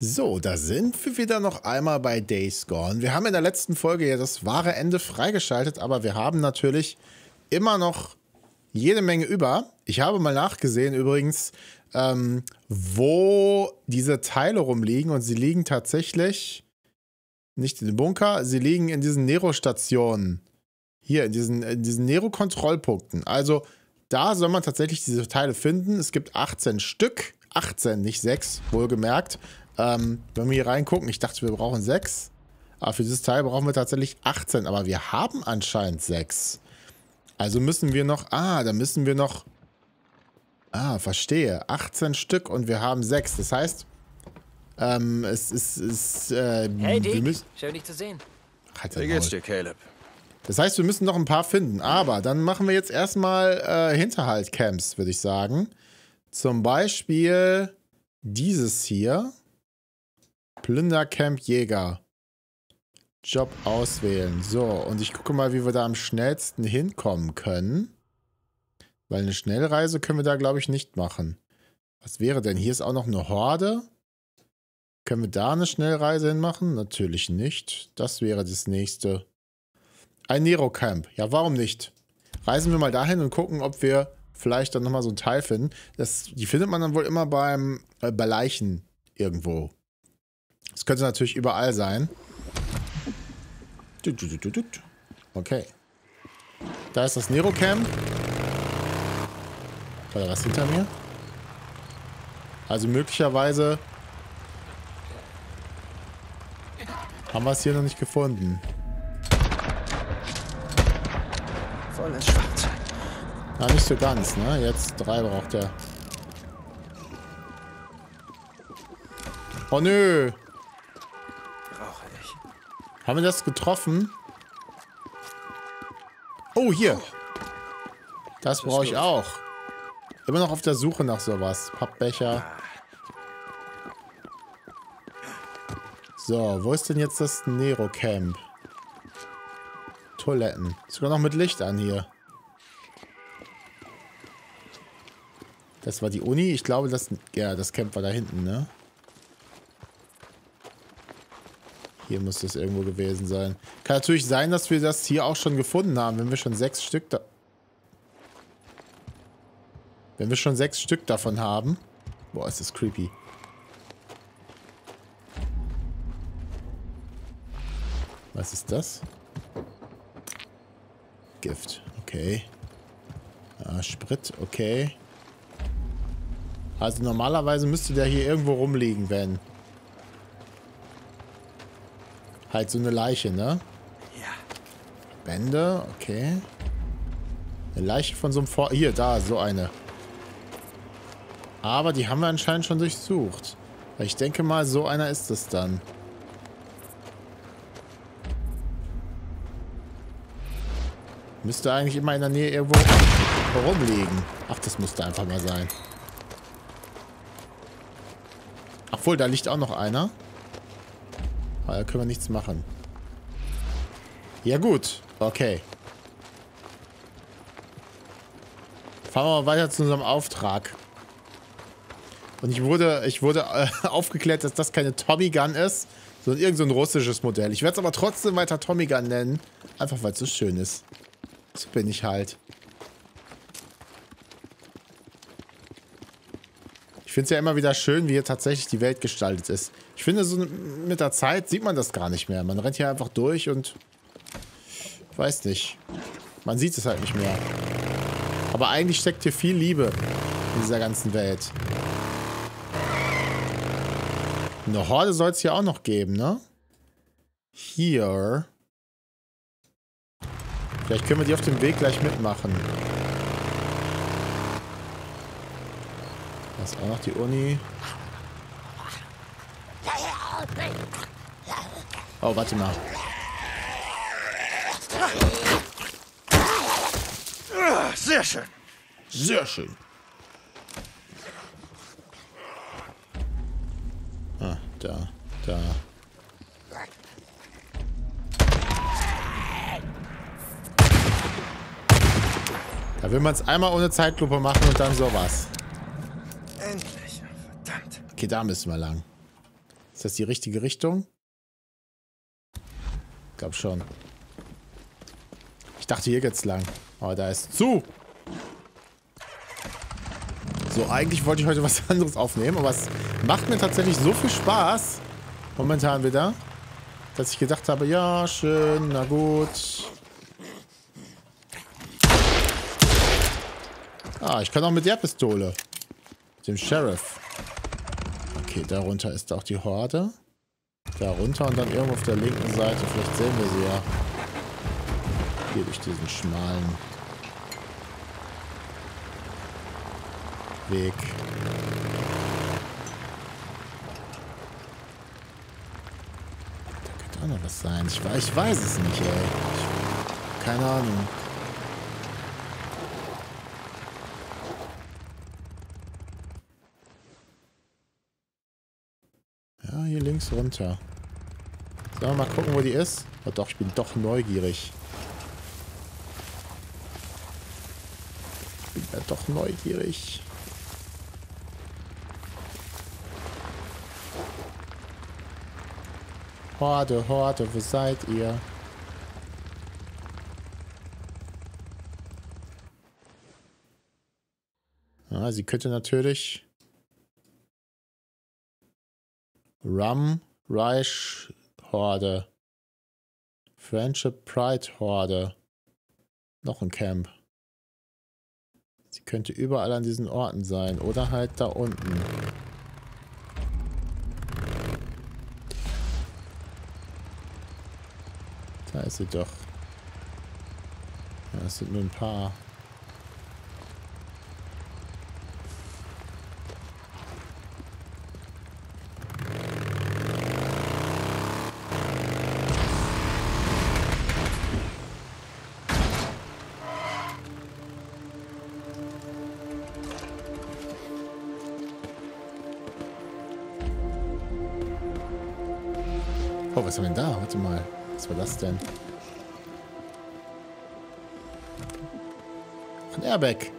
So, da sind wir wieder noch einmal bei Days Gone. Wir haben in der letzten Folge ja das wahre Ende freigeschaltet, aber wir haben natürlich immer noch jede Menge über. Ich habe mal nachgesehen übrigens, ähm, wo diese Teile rumliegen und sie liegen tatsächlich nicht in dem Bunker, sie liegen in diesen Nero-Stationen. Hier, in diesen, in diesen Nero-Kontrollpunkten. Also, da soll man tatsächlich diese Teile finden. Es gibt 18 Stück. 18, nicht 6, wohlgemerkt. Ähm, wenn wir hier reingucken, ich dachte, wir brauchen 6. Aber für dieses Teil brauchen wir tatsächlich 18. Aber wir haben anscheinend 6. Also müssen wir noch... Ah, da müssen wir noch... Ah, verstehe. 18 Stück und wir haben 6. Das heißt, ähm, es ist... Es, äh, hey, Dick. müssen, Schön, dich zu sehen. halt Wie geht's dir, Caleb? Das heißt, wir müssen noch ein paar finden. Aber dann machen wir jetzt erstmal äh, Hinterhalt-Camps, würde ich sagen. Zum Beispiel dieses hier. Plündercamp Jäger. Job auswählen. So, und ich gucke mal, wie wir da am schnellsten hinkommen können. Weil eine Schnellreise können wir da, glaube ich, nicht machen. Was wäre denn? Hier ist auch noch eine Horde. Können wir da eine Schnellreise hinmachen? Natürlich nicht. Das wäre das nächste. Ein Nero-Camp. Ja, warum nicht? Reisen wir mal dahin und gucken, ob wir vielleicht dann nochmal so ein Teil finden. Das, die findet man dann wohl immer beim, äh, bei Leichen irgendwo. Das könnte natürlich überall sein. Okay. Da ist das Nero-Camp. War da was hinter mir? Also möglicherweise haben wir es hier noch nicht gefunden. Voll ins Schwarze. Na, nicht so ganz, ne? Jetzt drei braucht er. Oh nö. Haben wir das getroffen? Oh, hier. Das brauche ich auch. Immer noch auf der Suche nach sowas. Pappbecher. So, wo ist denn jetzt das Nero-Camp? Toiletten. Sogar noch mit Licht an hier. Das war die Uni. Ich glaube, das, ja, das Camp war da hinten, ne? Hier muss das irgendwo gewesen sein. Kann natürlich sein, dass wir das hier auch schon gefunden haben, wenn wir schon sechs Stück da... Wenn wir schon sechs Stück davon haben. Boah, ist das creepy. Was ist das? Gift, okay. Ah, Sprit, okay. Also normalerweise müsste der hier irgendwo rumliegen, wenn. Halt so eine Leiche, ne? Ja. Bände, okay. Eine Leiche von so einem Vor... Hier, da, so eine. Aber die haben wir anscheinend schon durchsucht. Ich denke mal, so einer ist es dann. Müsste eigentlich immer in der Nähe irgendwo rumliegen. Ach, das musste einfach mal sein. Ach wohl, da liegt auch noch einer. Aber da können wir nichts machen. Ja gut, okay. Fahren wir mal weiter zu unserem Auftrag. Und ich wurde, ich wurde äh, aufgeklärt, dass das keine Tommy Gun ist, sondern irgend so russisches Modell. Ich werde es aber trotzdem weiter Tommy Gun nennen. Einfach weil es so schön ist. So bin ich halt. Finde es ja immer wieder schön, wie hier tatsächlich die Welt gestaltet ist. Ich finde, so mit der Zeit sieht man das gar nicht mehr. Man rennt hier einfach durch und... Weiß nicht. Man sieht es halt nicht mehr. Aber eigentlich steckt hier viel Liebe in dieser ganzen Welt. Eine Horde soll es hier auch noch geben, ne? Hier. Vielleicht können wir die auf dem Weg gleich mitmachen. Ist auch noch die Uni. Oh, warte mal. Sehr schön. Sehr schön. Ah, da, da. Da will man es einmal ohne Zeitlupe machen und dann sowas. Okay, da müssen wir lang. Ist das die richtige Richtung? Ich glaube schon. Ich dachte, hier geht's lang. Aber da ist zu. So, eigentlich wollte ich heute was anderes aufnehmen, aber es macht mir tatsächlich so viel Spaß, momentan wieder, dass ich gedacht habe, ja, schön, na gut. Ah, ich kann auch mit der Pistole. Mit dem Sheriff. Okay, darunter ist auch die Horde. Darunter und dann irgendwo auf der linken Seite. Vielleicht sehen wir sie ja. Hier durch diesen schmalen Weg. Da könnte auch noch was sein. Ich, ich weiß es nicht, ey. Ich, keine Ahnung. Ja, hier links runter. Sollen wir mal gucken, wo die ist? Oh doch, ich bin doch neugierig. Ich bin ja doch neugierig. Horde, Horde, wo seid ihr? Ja, sie könnte natürlich Rum, Reich, Horde. Friendship Pride Horde. Noch ein Camp. Sie könnte überall an diesen Orten sein. Oder halt da unten. Da ist sie doch. Ja, es sind nur ein paar. Was haben wir denn da? Warte mal. Was war das denn? Ein Airbag.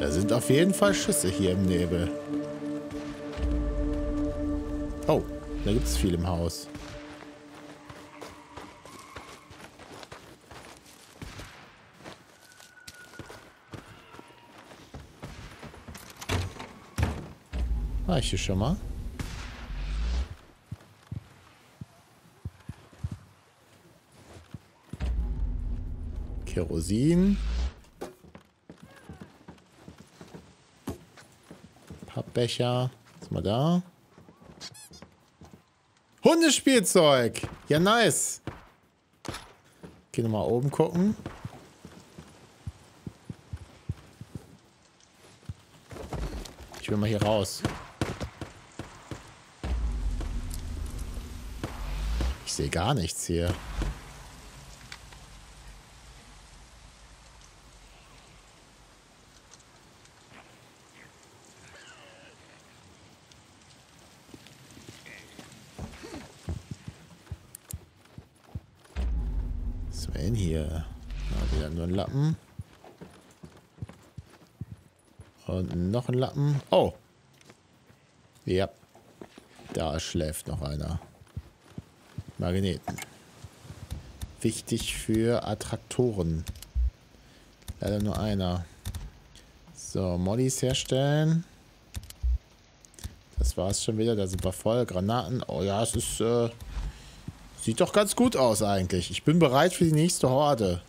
Da sind auf jeden Fall Schüsse hier im Nebel. Oh, da gibt es viel im Haus. War ich hier schon mal? Kerosin. Pappbecher. Ist mal da? Hundespielzeug. Ja, nice. Geh nochmal oben gucken. Ich will mal hier raus. Sehe gar nichts hier. Denn hier? Na, wieder nur ein Lappen. Und noch ein Lappen. Oh. Ja. Da schläft noch einer. Magneten. Wichtig für Attraktoren. Leider nur einer. So, Mollys herstellen. Das war's schon wieder. Da sind wir voll. Granaten. Oh ja, es ist... Äh, sieht doch ganz gut aus eigentlich. Ich bin bereit für die nächste Horde.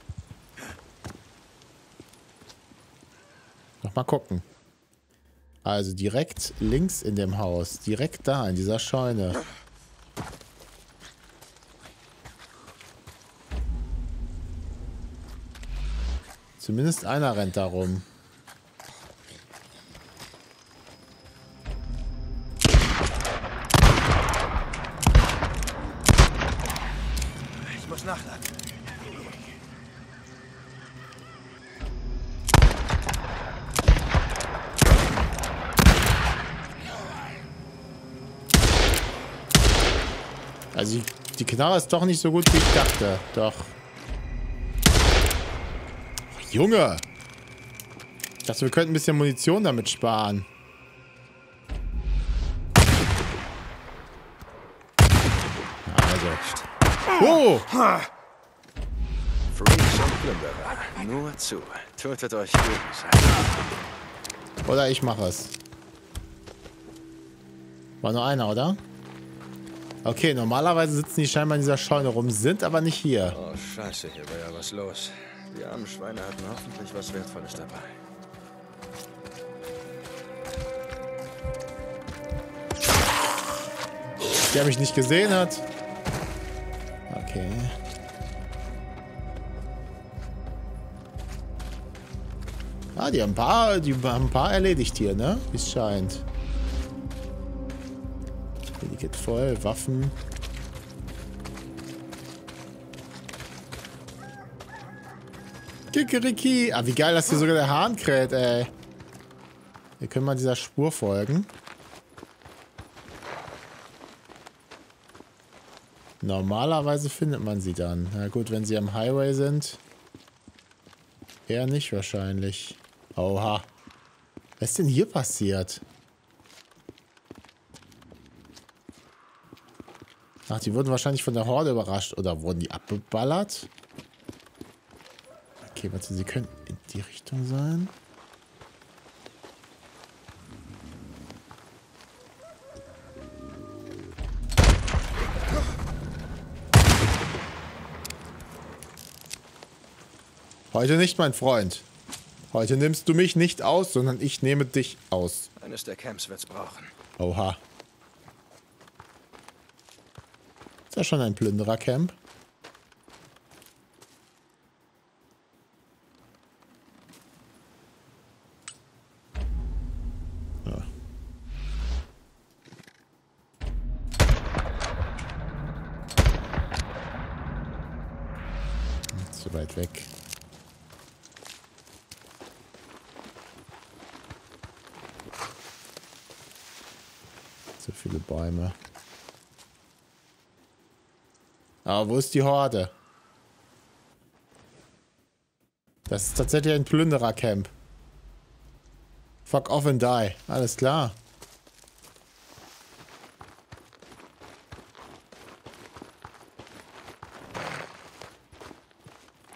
Noch mal gucken. Also direkt links in dem Haus. Direkt da, in dieser Scheune. Zumindest einer rennt da rum. Ich muss nachladen. Also die, die Knarre ist doch nicht so gut, wie ich dachte. Doch. Junge! dachte, wir könnten ein bisschen Munition damit sparen. Also. Oh! Freaks und Plünderer. Nur zu. Tötet euch gegenseitig. Oder ich mache es. War nur einer, oder? Okay, normalerweise sitzen die scheinbar in dieser Scheune rum, sind aber nicht hier. Oh, scheiße, hier war ja was los. Die armen Schweine hatten hoffentlich was Wertvolles dabei. Der mich nicht gesehen hat. Okay. Ah, die haben ein paar, die haben ein paar erledigt hier, ne? Wie es scheint. Die geht voll, Waffen. Kikeriki. Ah, wie geil, dass hier sogar der Hahn kräht, ey. Wir können mal dieser Spur folgen. Normalerweise findet man sie dann. Na gut, wenn sie am Highway sind. Eher nicht wahrscheinlich. Oha. Was ist denn hier passiert? Ach, die wurden wahrscheinlich von der Horde überrascht. Oder wurden die abgeballert? Okay, warte, sie können in die Richtung sein. Heute nicht, mein Freund. Heute nimmst du mich nicht aus, sondern ich nehme dich aus. Eines der Camps wird's brauchen. Oha. Ist ja schon ein Plünderercamp. Ja. Zu weit weg. Zu viele Bäume. Aber wo ist die Horde? Das ist tatsächlich ein Plünderercamp. Fuck off and die. Alles klar.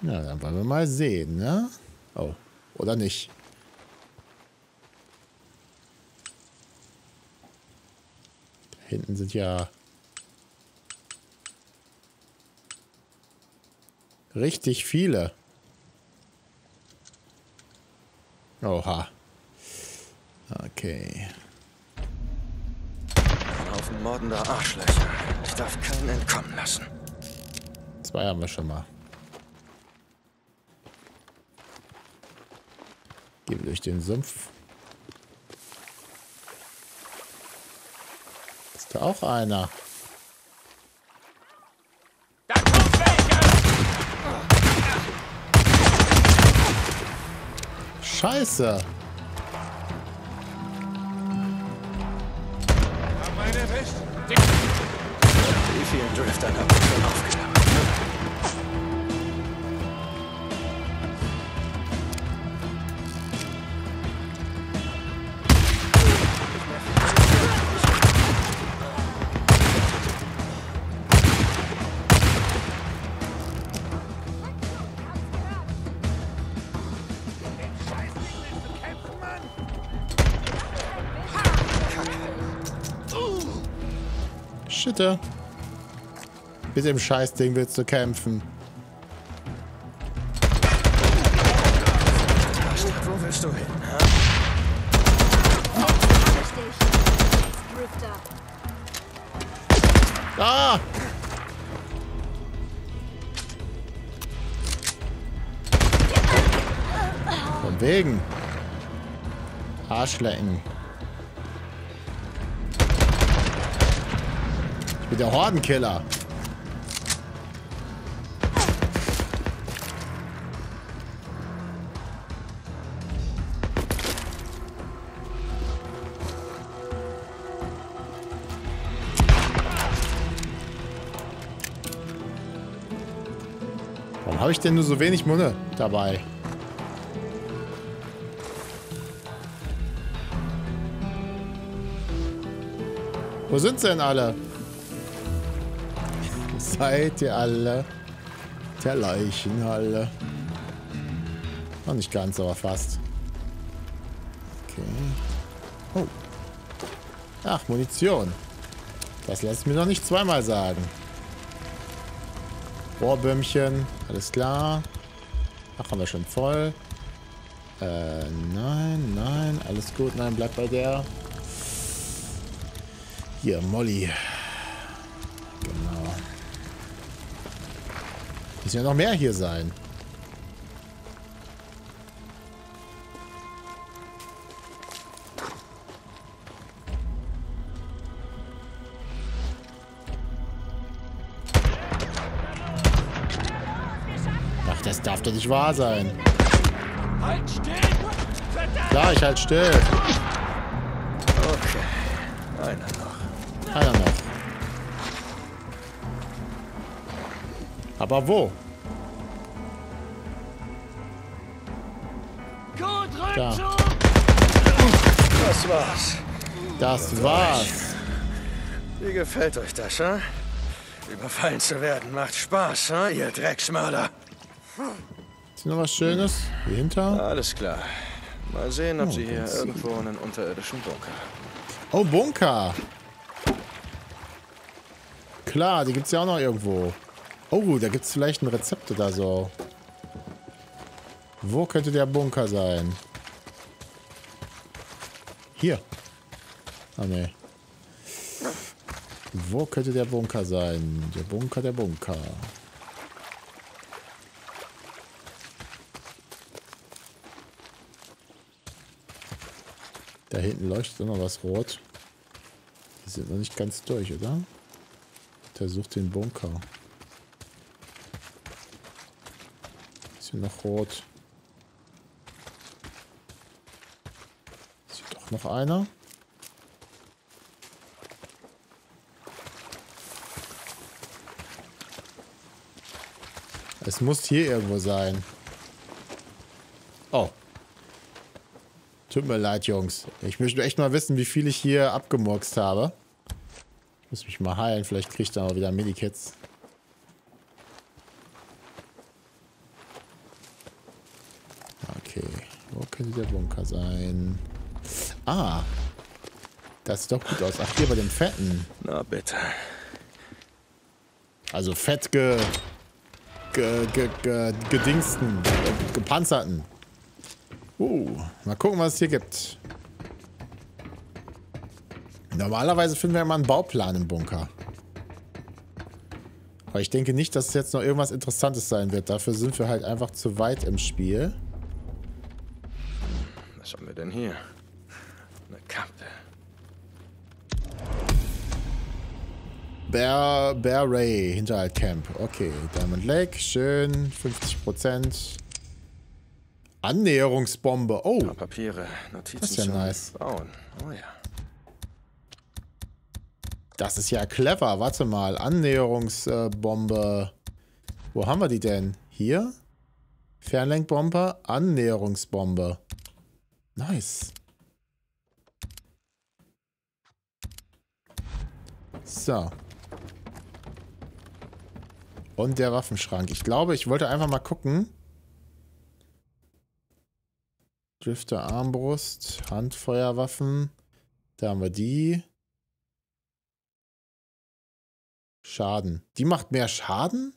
Na, dann wollen wir mal sehen, ne? Oh, oder nicht. Da hinten sind ja richtig viele. Oha. Okay. Ein Haufen mordender Arschlöcher. Ich darf keinen entkommen lassen. Zwei haben wir schon mal. Gehen durch den Sumpf. Ist da auch einer? Da kommt welche! Scheiße. Wie vielen Driftern habt ihr Schitte. Mit dem Scheißding willst du kämpfen. Wo willst du hin? Ah! Von wegen. Arschlecken. Mit der Hordenkiller. Warum habe ich denn nur so wenig Munde dabei? Wo sind sie denn alle? Ihr alle? Der Leichenhalle. Noch nicht ganz, aber fast. Okay. Oh. Ach, Munition. Das lässt mir noch nicht zweimal sagen. Rohrbömmchen. Alles klar. Ach, haben wir schon voll. Äh, nein, nein. Alles gut. Nein, bleib bei der. Hier, Molly. Müssen ja noch mehr hier sein. Ach, das darf doch nicht wahr sein. Halt still! Klar, ich halt still. Okay. Einer noch. Einer noch. Aber wo? Da. Das war's. Das war's. Wie gefällt euch das, hm? Überfallen zu werden macht Spaß, hm, ihr Drecksmörder. Ist hier noch was Schönes? Hier hinter? Alles klar. Mal sehen, ob Oh, sie hier irgendwo einen unterirdischen Bunker Oh, Bunker. Klar, die gibt's ja auch noch irgendwo. Oh, da gibt's vielleicht ein Rezept oder so. Wo könnte der Bunker sein? Hier. Ah, ne. Wo könnte der Bunker sein? Der Bunker, der Bunker. Da hinten leuchtet noch was rot. Die sind noch nicht ganz durch, oder? Der sucht den Bunker. Ist hier noch rot? Ist hier doch noch einer? Es muss hier irgendwo sein. Oh. Tut mir leid, Jungs. Ich möchte echt mal wissen, wie viel ich hier abgemurkst habe. Ich muss mich mal heilen. Vielleicht kriege ich dann auch wieder Medikits. Okay. Wo könnte der Bunker sein? Ah. Das sieht doch gut aus. Ach, hier bei dem Fetten. Na bitte. Also fett ge... ge... ge... ge... gedingsten. Ge, gepanzerten. Uh, mal gucken, was es hier gibt. Normalerweise finden wir immer einen Bauplan im Bunker. Aber ich denke nicht, dass es jetzt noch irgendwas Interessantes sein wird. Dafür sind wir halt einfach zu weit im Spiel. Was haben wir denn hier? Bear, Bear Ray, Hinterhalt Camp. Okay, Diamond Lake, schön. 50%. Annäherungsbombe. Oh, paar Papiere, Notizen Das ist ja nice. Bauen. Oh ja. das ist ja clever. Warte mal, Annäherungsbombe. Wo haben wir die denn? Hier? Fernlenkbombe, Annäherungsbombe. Nice. So. Und der Waffenschrank. Ich glaube, ich wollte einfach mal gucken. Drifter Armbrust, Handfeuerwaffen. Da haben wir die. Schaden. Die macht mehr Schaden?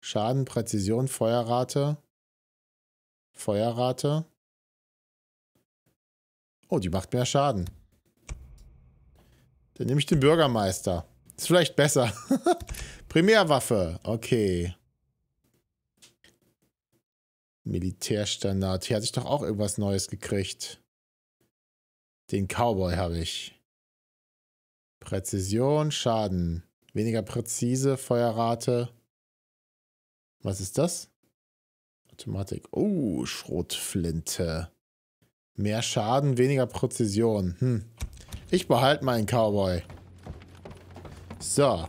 Schaden, Präzision, Feuerrate. Feuerrate. Oh, die macht mehr Schaden. Dann nehme ich den Bürgermeister. Ist vielleicht besser. Primärwaffe. Okay. Militärstandard. Hier hatte ich doch auch irgendwas Neues gekriegt. Den Cowboy habe ich. Präzision, Schaden. Weniger präzise, Feuerrate. Was ist das? Automatik. Oh, Schrotflinte. Mehr Schaden, weniger Präzision. Hm. Ich behalte meinen Cowboy. So.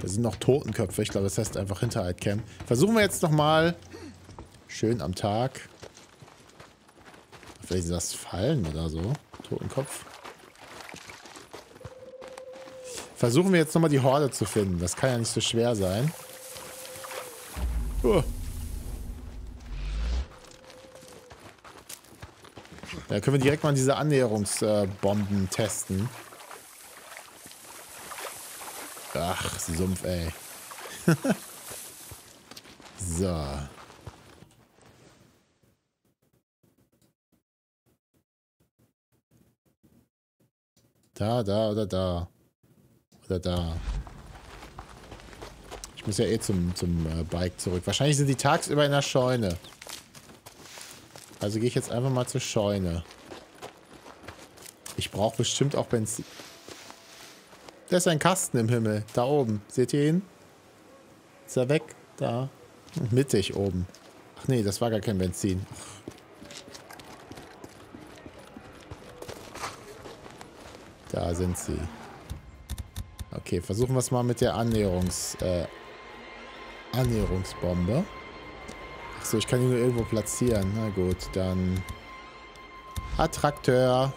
Da sind noch Totenköpfe. Ich glaube, das heißt einfach Hinterhalt Camp. Versuchen wir jetzt nochmal. Schön am Tag. Vielleicht ist das Fallen oder so. Totenkopf. Versuchen wir jetzt nochmal die Horde zu finden. Das kann ja nicht so schwer sein. Oh. Da können wir direkt mal diese Annäherungsbomben testen. Ach, Sumpf, ey. so. Da, da oder da. Oder da. Ich muss ja eh zum, zum äh, Bike zurück. Wahrscheinlich sind die tagsüber in der Scheune. Also gehe ich jetzt einfach mal zur Scheune. Ich brauche bestimmt auch Benzin. Da ist ein Kasten im Himmel. Da oben. Seht ihr ihn? Ist er weg? Da. Mittig oben. Ach nee, das war gar kein Benzin. Da sind sie. Okay, versuchen wir es mal mit der Annäherungs, äh, Annäherungsbombe. Achso, ich kann ihn nur irgendwo platzieren. Na gut, dann... Attrakteur.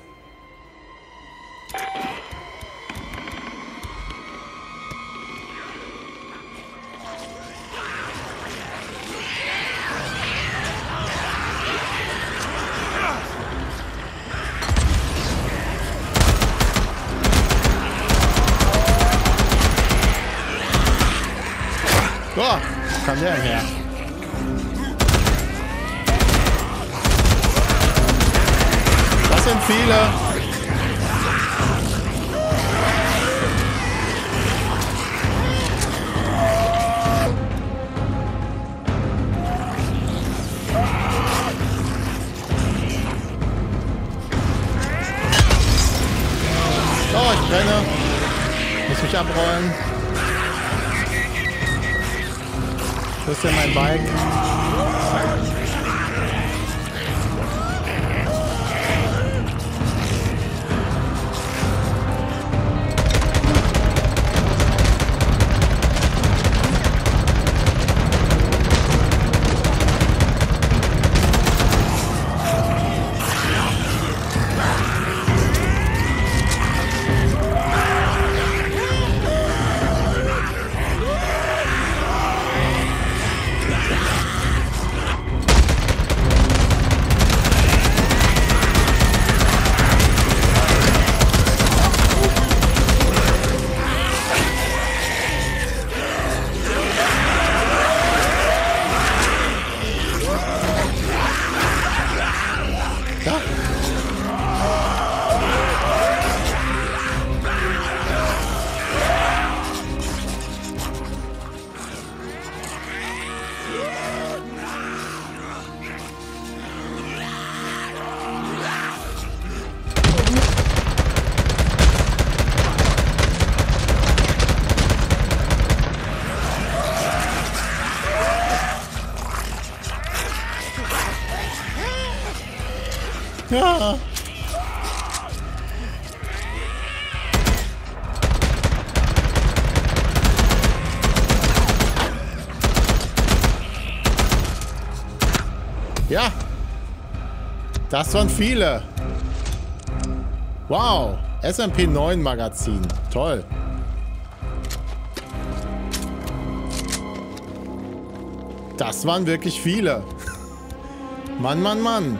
Das waren viele. Wow. SMP 9 Magazin. Toll. Das waren wirklich viele. Mann, Mann, Mann.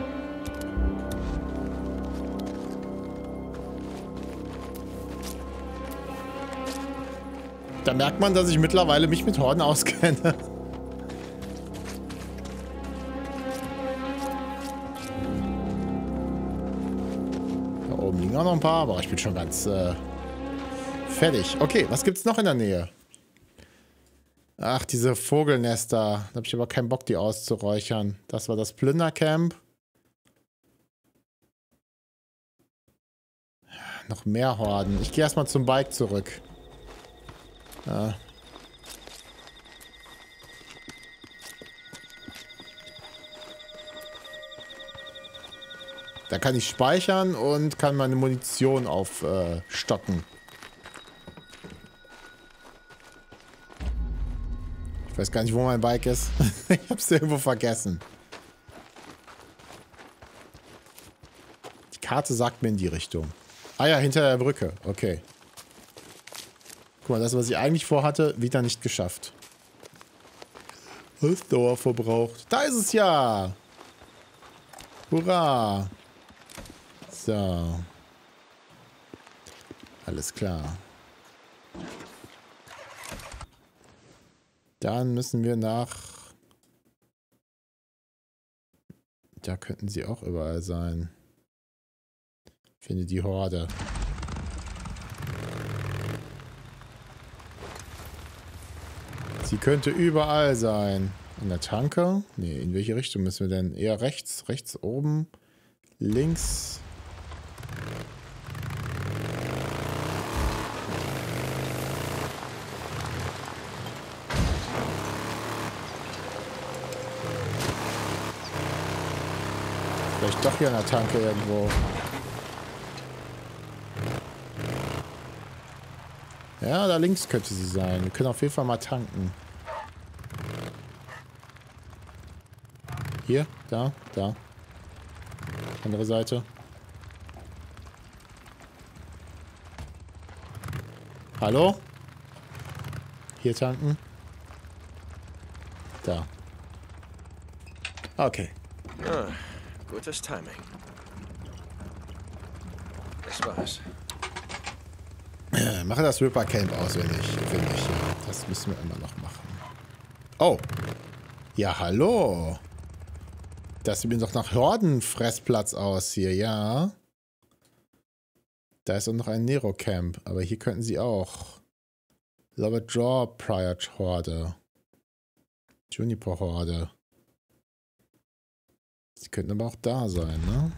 Da merkt man, dass ich mittlerweile mich mit Horden auskenne. aber ich bin schon ganz äh, fertig. Okay, was gibt's noch in der Nähe? Ach, diese Vogelnester. Da habe ich aber keinen Bock, die auszuräuchern. Das war das Plündercamp. Noch mehr Horden. Ich gehe erstmal zum Bike zurück. Ja. Da kann ich speichern und kann meine Munition aufstocken. ich weiß gar nicht, wo mein Bike ist. ich hab's irgendwo vergessen. Karte sagt mir in die Richtung. Ah ja, hinter der Brücke. Okay. Guck mal, das, was ich eigentlich vorhatte, wieder nicht geschafft. Ausdauer verbraucht. Da ist es ja! Hurra! So. Alles klar. Dann müssen wir nach... Da könnten sie auch überall sein. Finde die Horde. Sie könnte überall sein. An der Tanke? Nee, in welche Richtung müssen wir denn? Eher rechts, rechts oben, links. Vielleicht doch hier an der Tanke irgendwo. Ja, da links könnte sie sein. Wir können auf jeden Fall mal tanken. Hier, da, da. Andere Seite. Hallo? Hier tanken. Da. Okay. Ah, gutes Timing. Das war's. Äh, Mache das Ripper Camp auswendig, finde ich. Das müssen wir immer noch machen. Oh. Ja, hallo. Das sieht mir doch nach Hordenfressplatz aus hier, ja. Da ist auch noch ein Nero Camp, aber hier könnten sie auch. Love Draw Prior Horde. Juniper Horde. Könnten aber auch da sein, ne?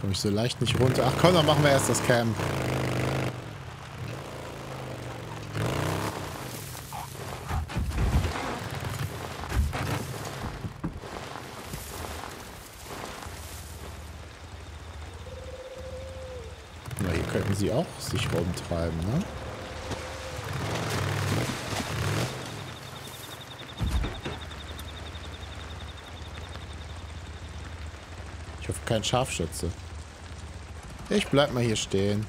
Komme ich so leicht nicht runter. Ach komm, dann machen wir erst das Camp. Na, hier könnten sie auch sich rumtreiben, ne? Kein Scharfschütze. Ich bleib mal hier stehen.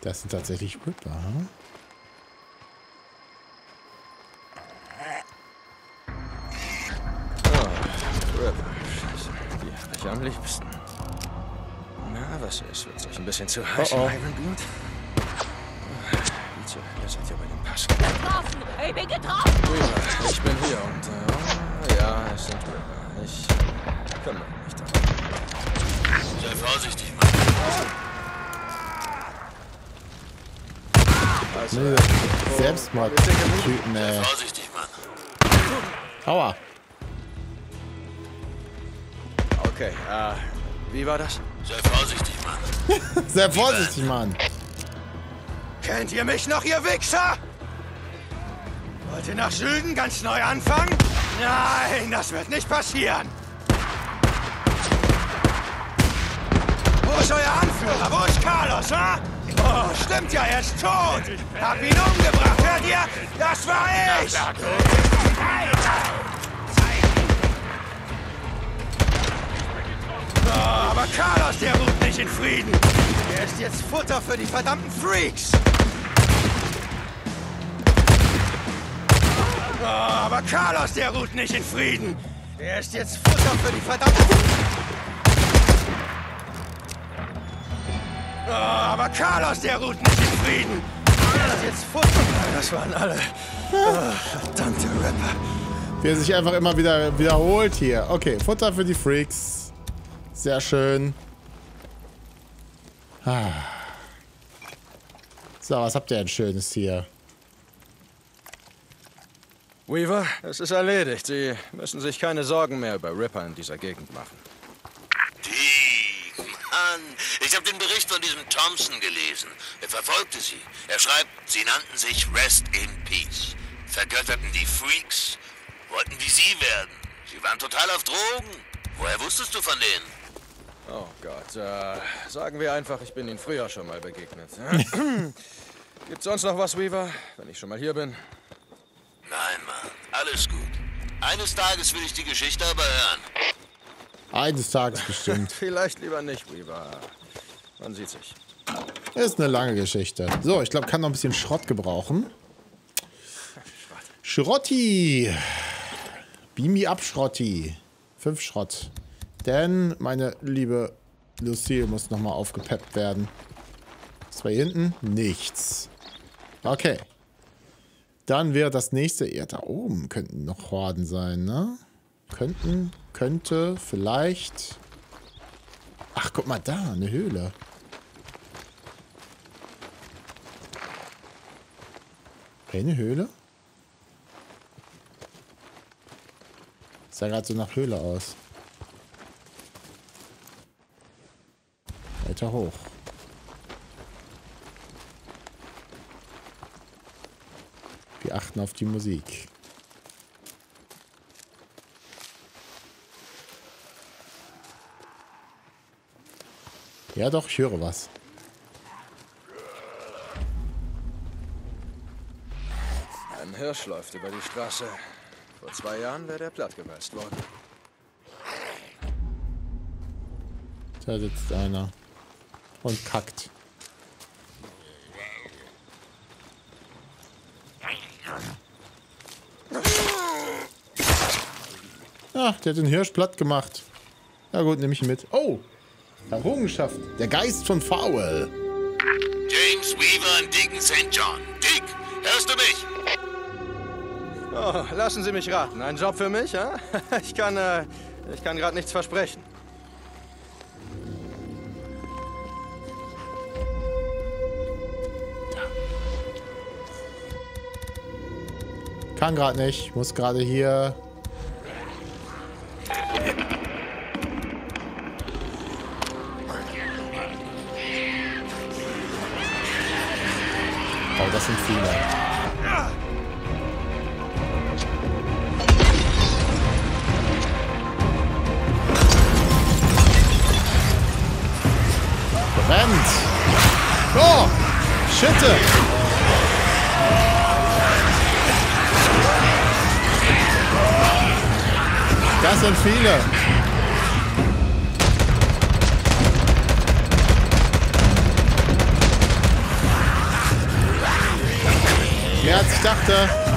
Das sind tatsächlich Ripper, hm? Ripper. Scheiße. Die hab ich am liebsten. Na, was ist? Wird's euch ein bisschen zu heiß Oh, oh. im Ironboot? Wie zur Hölle seid ihr bei dem Pass? Getroffen! Ich bin getroffen! Ich bin hier und... Äh, ja, es sind Ripper. Ich kümmere mich darum. Sei vorsichtig, Mann. Also, Nee, oh, Selbstmord-Typen, ey. Vorsichtig, Mann. Aua. Okay, äh, wie war das? Sei vorsichtig, Mann. Sehr vorsichtig, Mann. Kennt ihr mich noch, ihr Wichser? Wollt ihr nach Süden ganz neu anfangen? Nein, das wird nicht passieren. Wo ist euer Anführer? Wo ist Carlos, ha? Oh, stimmt ja, er ist tot. Hab ihn umgebracht, hört ihr? Das war ich. Oh, aber Carlos, der ruht nicht in Frieden. Er ist jetzt Futter für die verdammten Freaks. Oh, aber Carlos, der ruht nicht in Frieden. Er ist jetzt Futter für die verdammten... Oh, aber Carlos, der ruht nicht in Frieden. Er ist jetzt Futter... Das waren alle... Oh, verdammte Rapper. Wie er sich einfach immer wieder wiederholt hier. Okay, Futter für die Freaks. Sehr schön. Ah. So, was habt ihr denn Schönes hier? Weaver, es ist erledigt. Sie müssen sich keine Sorgen mehr über Ripper in dieser Gegend machen. Dick, Mann. Ich habe den Bericht von diesem Thompson gelesen. Er verfolgte sie. Er schreibt, sie nannten sich Rest in Peace. Vergötterten die Freaks. Wollten wie sie werden. Sie waren total auf Drogen. Woher wusstest du von denen? Oh Gott, äh, sagen wir einfach, ich bin Ihnen früher schon mal begegnet. Gibt's sonst noch was, Weaver, wenn ich schon mal hier bin? Alles gut. Eines Tages will ich die Geschichte aber hören. Eines Tages bestimmt. Vielleicht lieber nicht, Weaver. Man sieht sich. Ist eine lange Geschichte. So, ich glaube, kann noch ein bisschen Schrott gebrauchen. Schrotti. Beam me up, Schrotti. Fünf Schrott. Denn meine liebe Lucille muss nochmal aufgepeppt werden. Was war hier hinten? Nichts. Okay. Dann wäre das nächste... Ja, da oben könnten noch Horden sein, ne? Könnten, könnte, vielleicht... Ach, guck mal da, eine Höhle. Eine Höhle? Sah gerade so nach Höhle aus. Weiter hoch. Wir achten auf die Musik. Ja doch, ich höre was. Ein Hirsch läuft über die Straße. Vor zwei Jahren wäre der plattgewalzt worden. Da sitzt einer. Und kackt. Ah, der hat den Hirsch platt gemacht. Ja gut, nehme ich ihn mit. Oh, Errungenschaft. Der Geist von Fowl. James Weaver in Deacon St. John. Dick, hörst du mich? Oh, lassen Sie mich raten. Ein Job für mich, ja? Ich kann, äh, ich kann gerade nichts versprechen. Kann gerade nicht. Muss gerade hier. Sind viele. Brennt! Oh! Schitte! Das sind viele. Mehr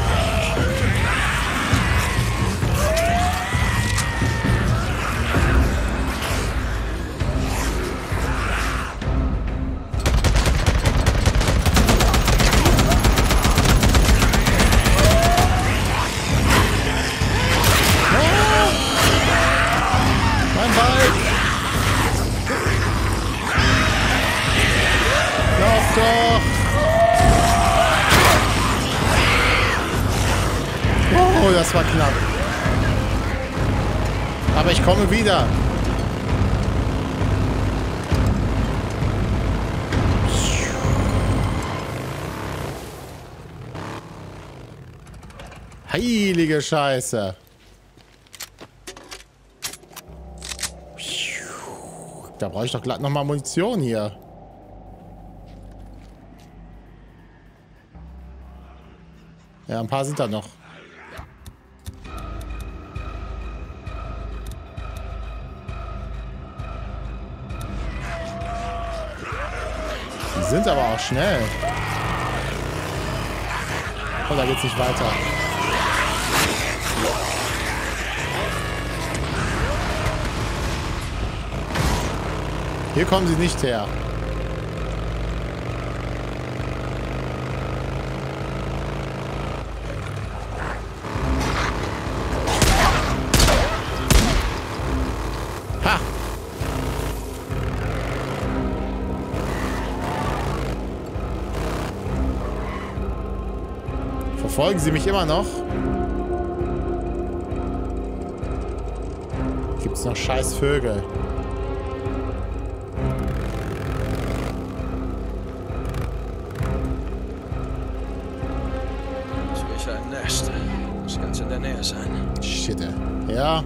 komme wieder. Heilige Scheiße. Da brauche ich doch glatt nochmal Munition hier. Ja, ein paar sind da noch. Sind aber auch schnell. Oh, da geht's nicht weiter. Hier kommen sie nicht her. Verfolgen sie mich immer noch? Gibt's noch scheiß Vögel? Ich rieche ein Nest. Muss ganz in der Nähe sein. Shit, ey. Ja.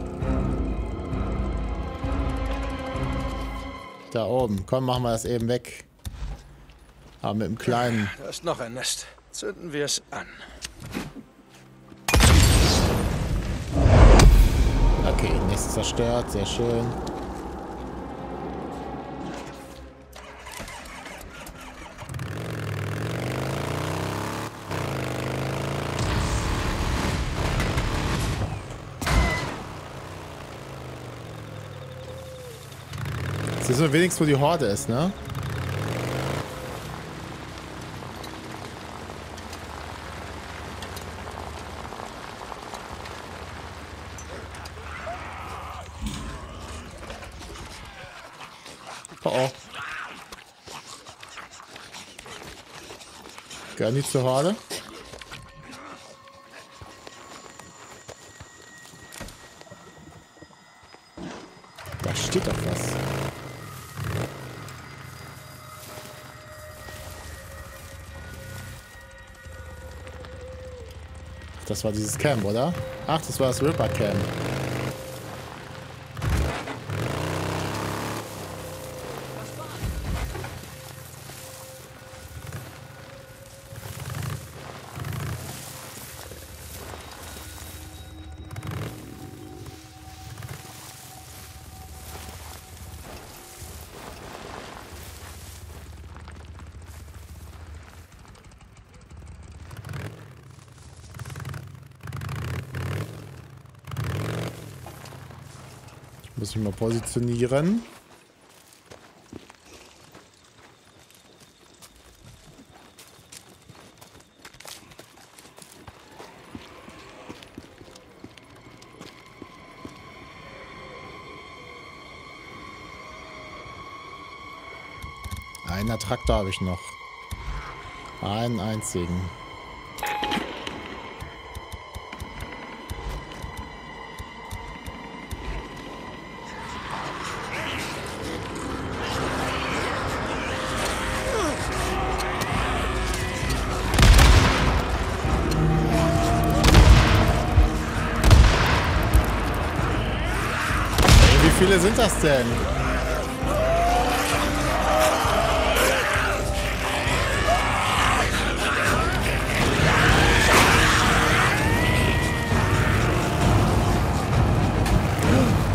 Da oben. Komm, machen wir das eben weg. Aber mit dem kleinen. Da ist noch ein Nest. Zünden wir es an. Nächstes zerstört. Sehr schön. Jetzt wissen wir wenigstens, wo die Horde ist, ne? Oh oh. Gehören die zur Horde? Da steht doch was. Das war dieses Camp, oder? Ach, das war das Ripper Camp. Muss ich mal positionieren. Einen Traktor habe ich noch. Einen einzigen. Sind das denn?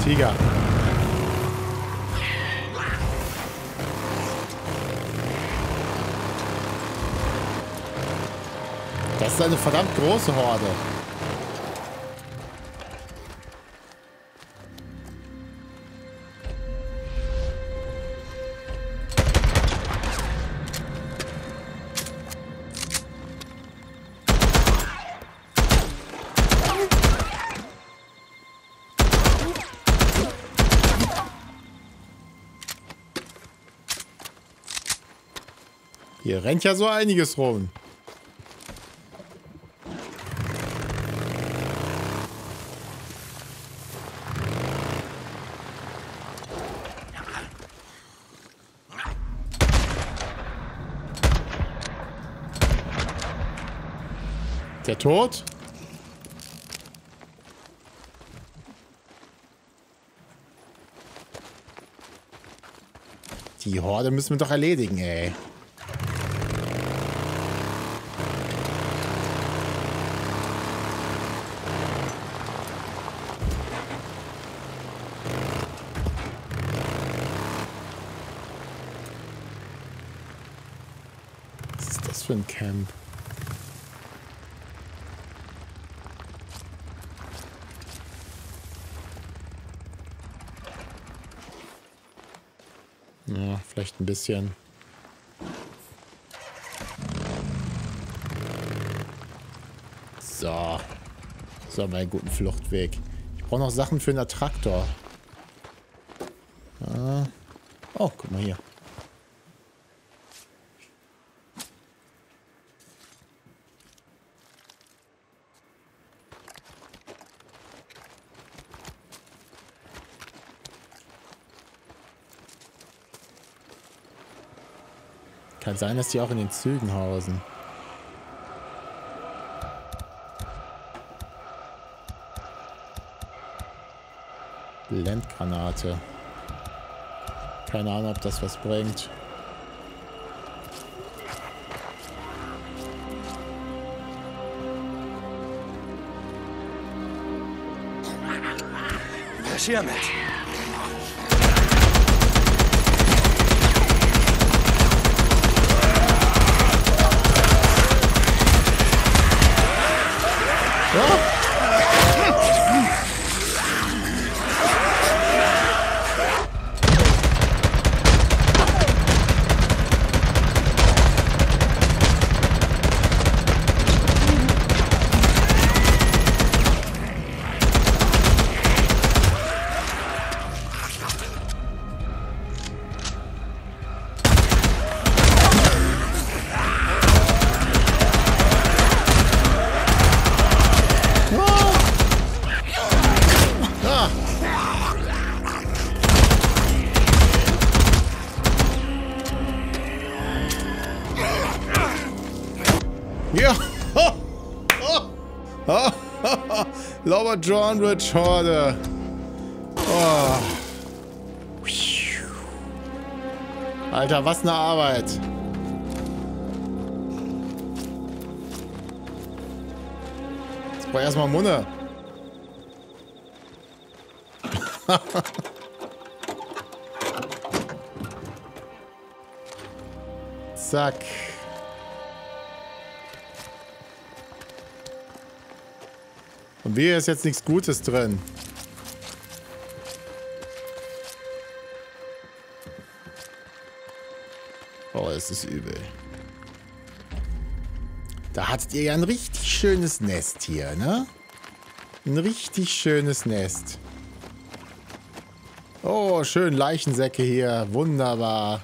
Tiger. Das ist eine verdammt große Horde. Hier rennt ja so einiges rum. Der tot? Die Horde müssen wir doch erledigen, ey. Für ein Camp? Ja, vielleicht ein bisschen. So. So, haben wir einen guten Fluchtweg. Ich brauche noch Sachen für einen Traktor. Ah. Oh, guck mal hier. Sein, dass die auch in den Zügen hausen. Blendgranate. Keine Ahnung, ob das was bringt. es Lower John Ridge Horde. Oh. Alter, was eine Arbeit. Jetzt brauch ich erstmal Munde. Zack. Wir ist jetzt nichts Gutes drin. Oh, es ist übel. Da hattet ihr ja ein richtig schönes Nest hier, ne? Ein richtig schönes Nest. Oh, schön Leichensäcke hier. Wunderbar.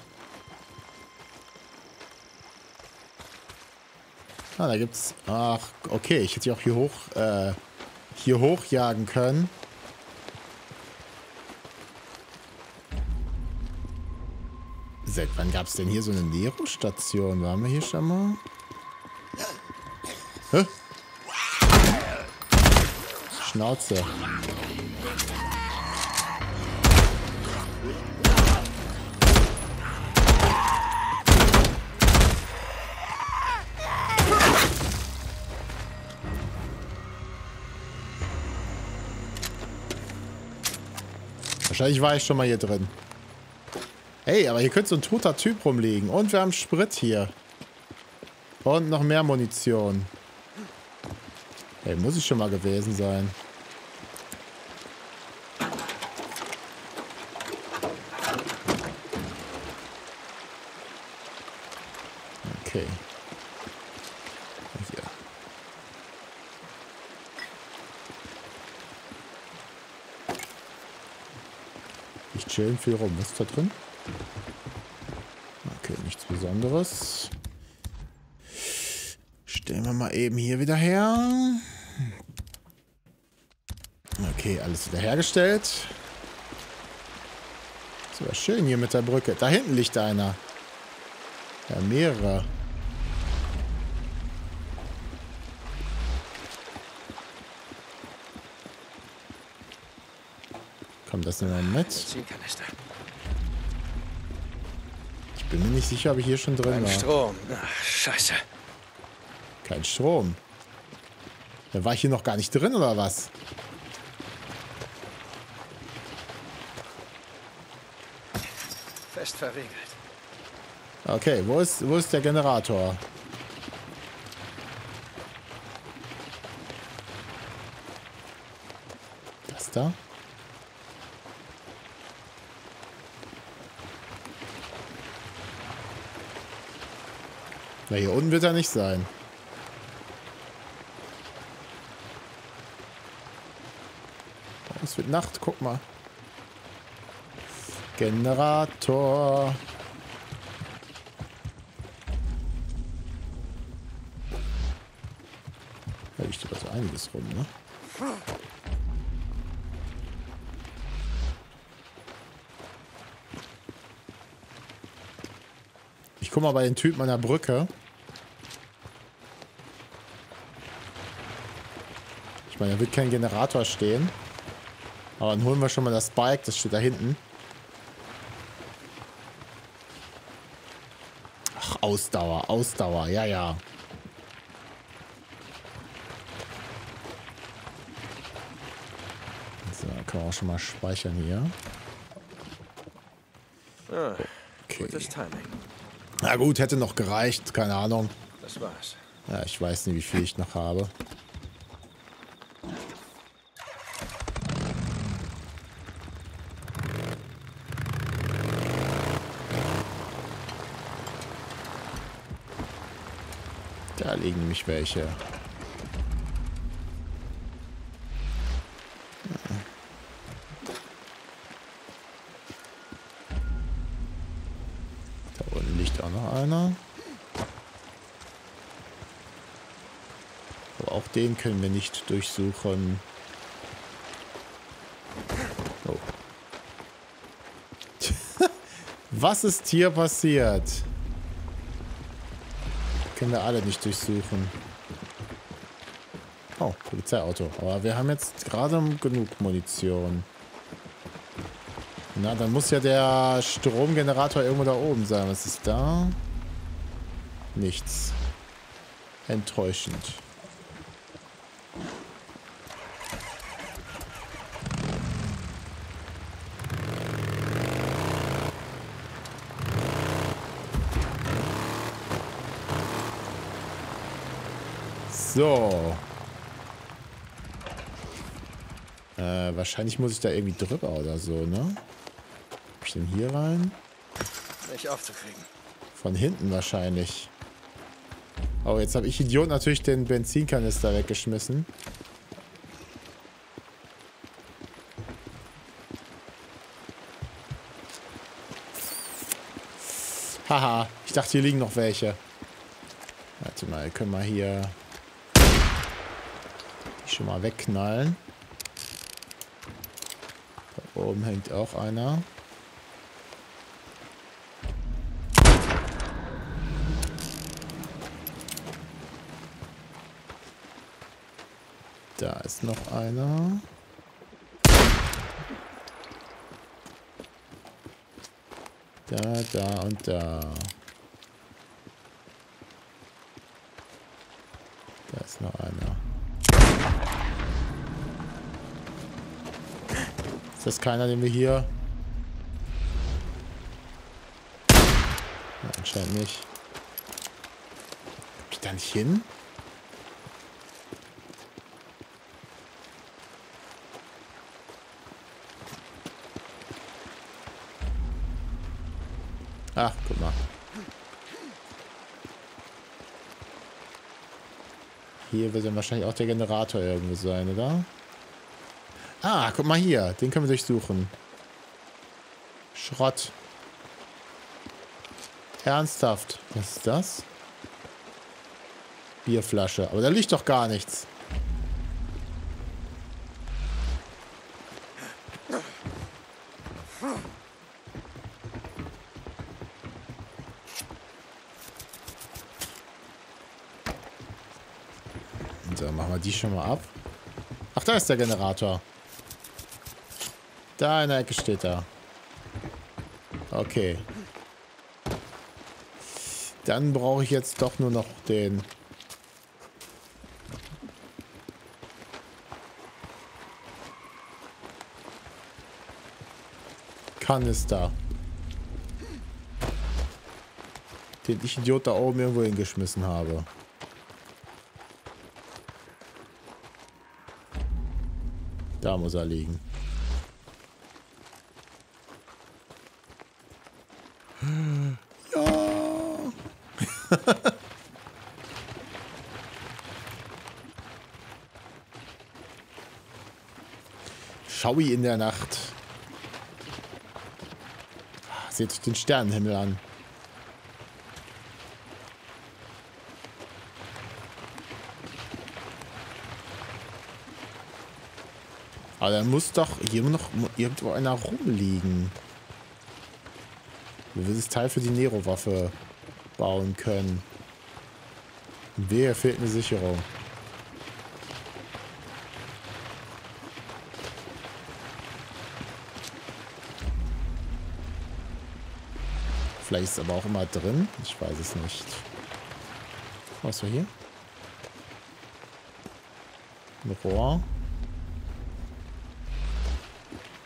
Ah, da gibt's... Ach, okay. Ich hätte ja auch hier hoch... Äh, hier hochjagen können. Seit wann gab's denn hier so eine Nero-Station? Waren wir hier schon mal? Hä? Schnauze. Wahrscheinlich war ich schon mal hier drin. Hey, aber hier könnte so ein toter Typ rumliegen. Und wir haben Sprit hier. Und noch mehr Munition. Hey, muss ich schon mal gewesen sein. Okay. Hier. Chillen viel rum. Was ist da drin? Okay, nichts Besonderes. Stellen wir mal eben hier wieder her. Okay, alles wieder hergestellt. So, schön hier mit der Brücke. Da hinten liegt einer. Ja, mehrere. Kommt das denn mal mit? Ich bin mir nicht sicher, ob ich hier schon drin Ein war. Strom. Ach, scheiße. Kein Strom. Da war ich hier noch gar nicht drin, oder was? Fest verriegelt. Okay, wo ist, wo ist der Generator? Das da? Na, hier unten wird er nicht sein. Oh, es wird Nacht, guck mal. Generator. Da liegt aber so einiges rum, ne? Guck mal bei den Typen an der Brücke. Ich meine, da wird kein Generator stehen. Aber dann holen wir schon mal das Bike, das steht da hinten. Ach, Ausdauer, Ausdauer, ja, ja. So, komm auch schon mal speichern hier. Ah, Okay. Gutes Timing. Na gut, hätte noch gereicht. Keine Ahnung. Das war's. Ja, ich weiß nicht, wie viel ich noch habe. Da liegen nämlich welche. Den können wir nicht durchsuchen. Oh. Was ist hier passiert? Können wir alle nicht durchsuchen. Oh, Polizeiauto. Aber wir haben jetzt gerade genug Munition. Na, dann muss ja der Stromgenerator irgendwo da oben sein. Was ist da? Nichts. Enttäuschend. So. Äh, wahrscheinlich muss ich da irgendwie drüber oder so, ne? Hab ich denn hier rein? Nicht aufzukriegen. Von hinten wahrscheinlich. Oh, jetzt habe ich Idiot natürlich den Benzinkanister weggeschmissen. Haha, ich dachte, hier liegen noch welche. Warte mal, können wir hier schon mal wegknallen. Da oben hängt auch einer. Da ist noch einer. Da, da und da ist noch einer. Ist das keiner, den wir hier... Ja, anscheinend nicht. Komm ich da nicht hin? Ach, guck mal. Hier wird dann wahrscheinlich auch der Generator irgendwo sein, oder? Ah, guck mal hier. Den können wir durchsuchen. Schrott. Ernsthaft. Was ist das? Bierflasche. Aber da liegt doch gar nichts. So, machen wir die schon mal ab. Ach, da ist der Generator. Da in der Ecke steht er. Okay. Dann brauche ich jetzt doch nur noch den... Kanister. Den ich Idiot da oben irgendwo hingeschmissen habe. Da muss er liegen. Schaui in der Nacht. Seht euch den Sternenhimmel an. Aber da muss doch hier noch irgendwo einer rumliegen. Wir dieses Teil für die Nero-Waffe bauen können. Wehe, fehlt eine Sicherung. Vielleicht ist es aber auch immer drin. Ich weiß es nicht. Was war hier? Ein Rohr.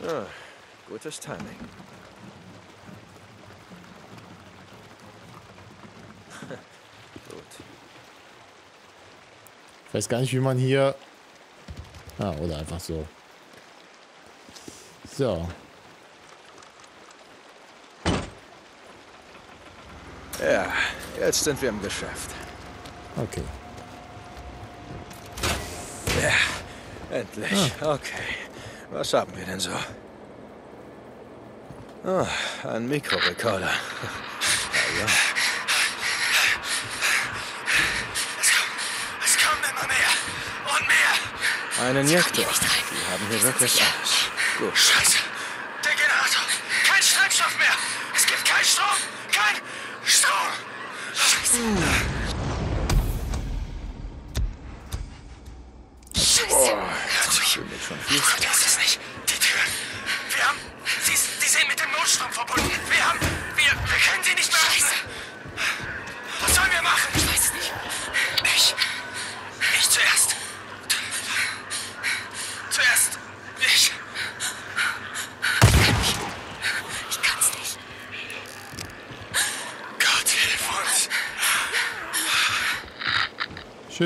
Ah, gutes Timing. Gut. Ich weiß gar nicht, wie man hier... Ah, oder einfach so. So. Ja, jetzt sind wir im Geschäft. Okay. Endlich. Okay. Was haben wir denn so? Ah, ein Mikrorekorder. Ja, ja. Es kommen immer mehr und mehr. Ein Injektor. Die haben hier wirklich alles. Gut. Scheiße.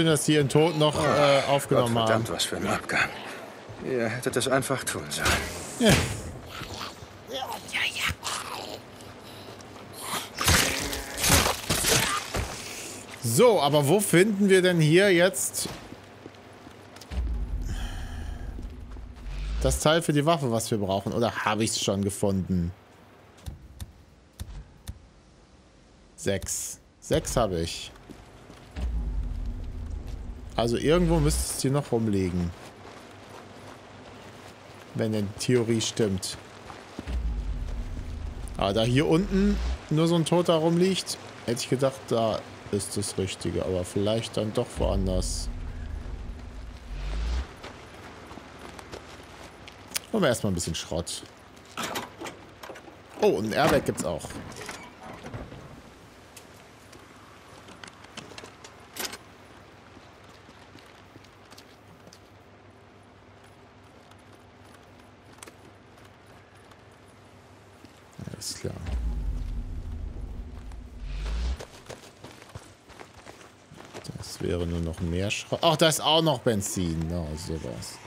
Schön, dass Sie Ihren Tod noch äh, aufgenommen haben. Verdammt, was für ein Abgang. Ihr hättet es einfach tun sollen. Ja. So, aber wo finden wir denn hier jetzt das Teil für die Waffe, was wir brauchen? Oder habe ich es schon gefunden? Sechs. Sechs habe ich. Also irgendwo müsste es hier noch rumliegen. Wenn denn die Theorie stimmt. Aber da hier unten nur so ein Toter rumliegt, hätte ich gedacht, da ist das Richtige. Aber vielleicht dann doch woanders. Machen wir erstmal ein bisschen Schrott. Oh, und ein Airbag gibt's auch. Alles klar. Das wäre nur noch mehr Schrott. Ach, da ist auch noch Benzin. Na, sowas.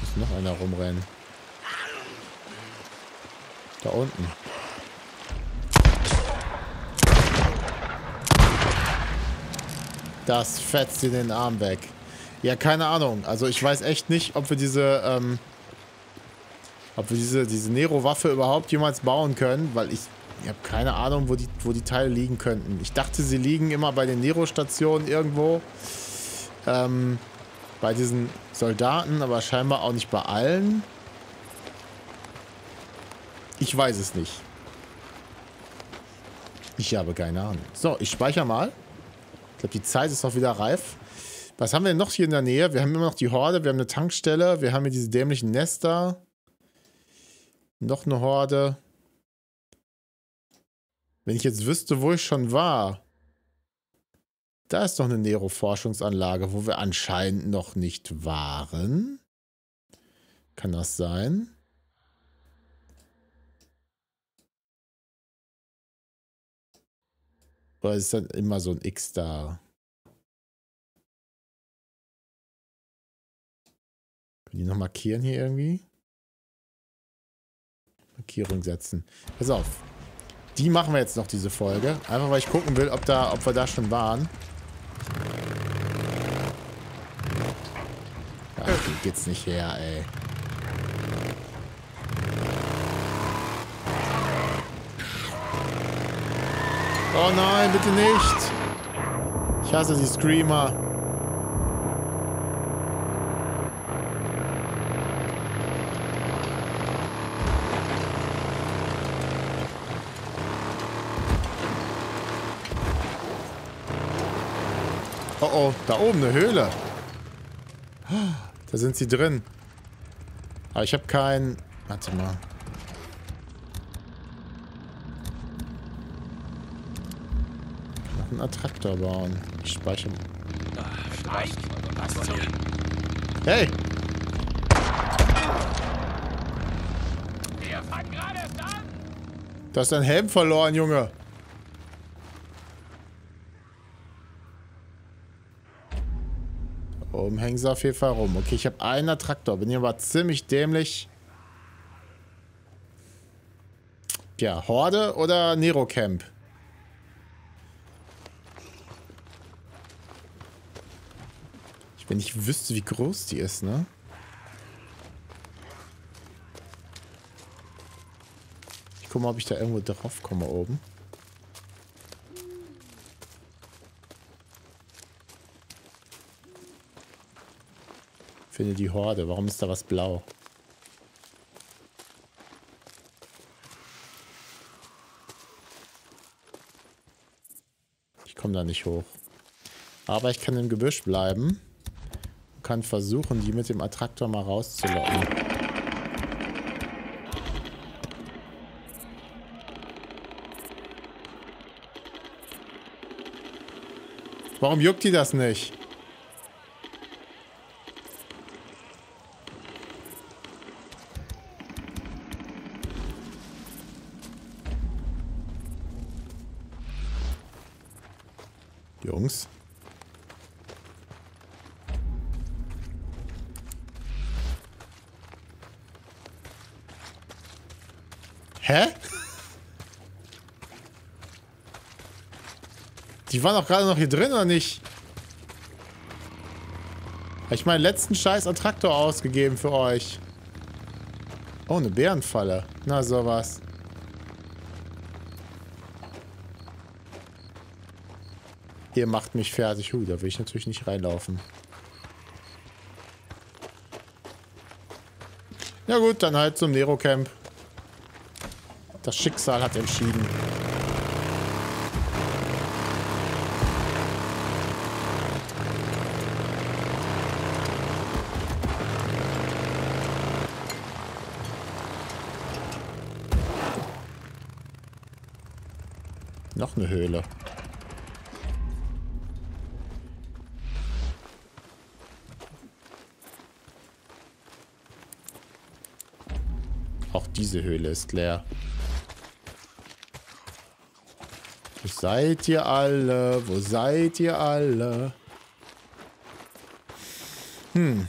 Muss noch einer rumrennen. Da unten. Das fetzt dir den Arm weg. Ja, keine Ahnung. Also ich weiß echt nicht, ob wir diese, ähm, ob wir diese, diese Nero-Waffe überhaupt jemals bauen können, weil ich, ich habe keine Ahnung, wo die, wo die Teile liegen könnten. Ich dachte, sie liegen immer bei den Nero-Stationen irgendwo. Ähm, bei diesen Soldaten, aber scheinbar auch nicht bei allen. Ich weiß es nicht. Ich habe keine Ahnung. So, ich speichere mal. Ich glaube, die Zeit ist auch wieder reif. Was haben wir denn noch hier in der Nähe? Wir haben immer noch die Horde, wir haben eine Tankstelle, wir haben hier diese dämlichen Nester. Noch eine Horde. Wenn ich jetzt wüsste, wo ich schon war. Da ist doch eine Nero-Forschungsanlage, wo wir anscheinend noch nicht waren. Kann das sein? Oder ist dann immer so ein X da? Können die noch markieren hier irgendwie? Markierung setzen. Pass auf. Die machen wir jetzt noch, diese Folge. Einfach, weil ich gucken will, ob, da, ob wir da schon waren. Die geht's nicht her, ey. Oh nein, bitte nicht. Ich hasse die Screamer. Oh oh, da oben eine Höhle. Da sind sie drin. Aber ich habe keinen... Warte mal. Einen Attraktor bauen. Ich speichere... Hey! Du hast deinen Helm verloren, Junge. Oben hängen sie auf jeden Fall rum. Okay, ich habe einen Traktor. Bin hier aber ziemlich dämlich. Ja, Horde oder Nero Camp? Wenn ich wüsste, wie groß die ist, ne? Ich guck mal, ob ich da irgendwo drauf komme oben. Finde die Horde. Warum ist da was blau? Ich komme da nicht hoch. Aber ich kann im Gebüsch bleiben. Kann versuchen, die mit dem Attraktor mal rauszulocken. Warum juckt die das nicht? Jungs. Hä? Waren doch gerade noch hier drin, oder nicht? Habe ich meinen letzten scheiß Attraktor ausgegeben für euch. Oh, eine Bärenfalle. Na, sowas. Ihr macht mich fertig. Huh, da will ich natürlich nicht reinlaufen. Ja gut, dann halt zum Nero-Camp. Das Schicksal hat entschieden. Eine Höhle. Auch diese Höhle ist leer. Wo seid ihr alle? Wo seid ihr alle? Hm.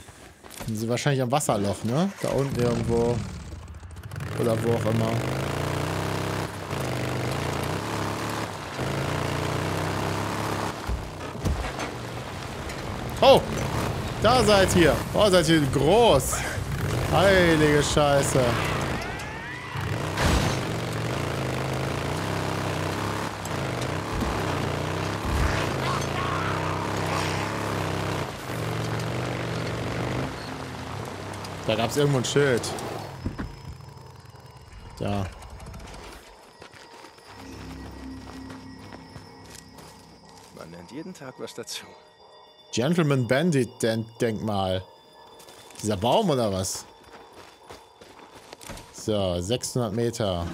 Sind sie wahrscheinlich am Wasserloch, ne? Da unten irgendwo. Oder wo auch immer. Da seid ihr. Oh, seid ihr groß. Heilige Scheiße. Da gab es irgendwo ein Schild. Da. Man nennt jeden Tag was dazu. Gentleman Bandit Den Denkmal. Dieser Baum oder was? So, 600 Meter.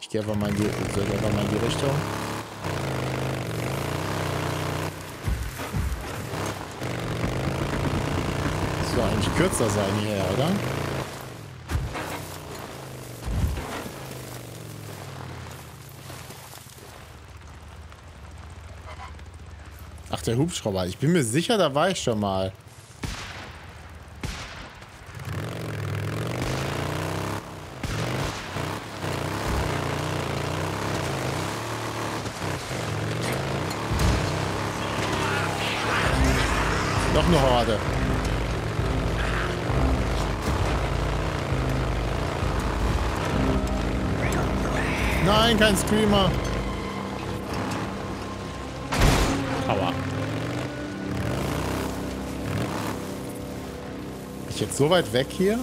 Ich gehe einfach mal in die, einfach mal in die Richtung. Soll eigentlich kürzer sein hierher, oder? Der Hubschrauber. Ich bin mir sicher, da war ich schon mal. Noch eine Horde. Nein, kein Screamer. Aua. Ich jetzt so weit weg hier?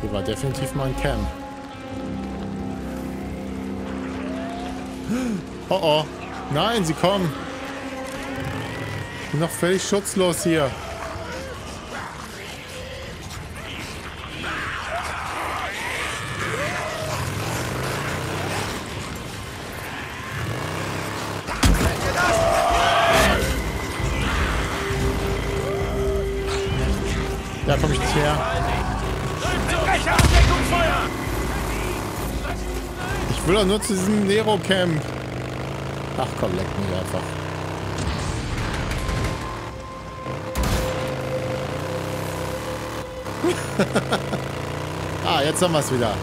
Hier war definitiv mal ein Camp. Oh oh. Nein, sie kommen. Bin noch völlig schutzlos hier. Doch nur zu diesem Nero-Camp. Ach komm, leck mich einfach. ah, jetzt haben wir es wieder.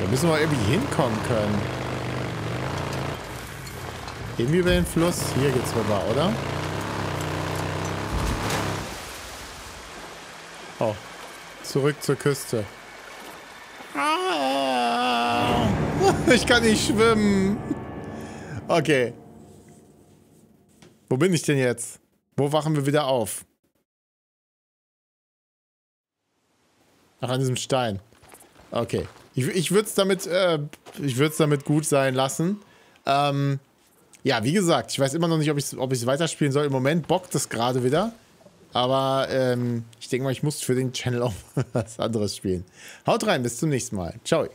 Da müssen wir irgendwie hinkommen können. Irgendwie über den Fluss. Hier geht's rüber, oder? Zurück zur Küste. Ah. Ich kann nicht schwimmen. Okay. Wo bin ich denn jetzt? Wo wachen wir wieder auf? Ach, an diesem Stein. Okay. Ich, ich würde es damit, äh, damit gut sein lassen. Ähm, ja, wie gesagt, ich weiß immer noch nicht, ob ich es ob weiterspielen soll. Im Moment bockt es gerade wieder. Aber ähm, ich denke mal, ich muss für den Channel auch was anderes spielen. Haut rein, bis zum nächsten Mal. Ciao.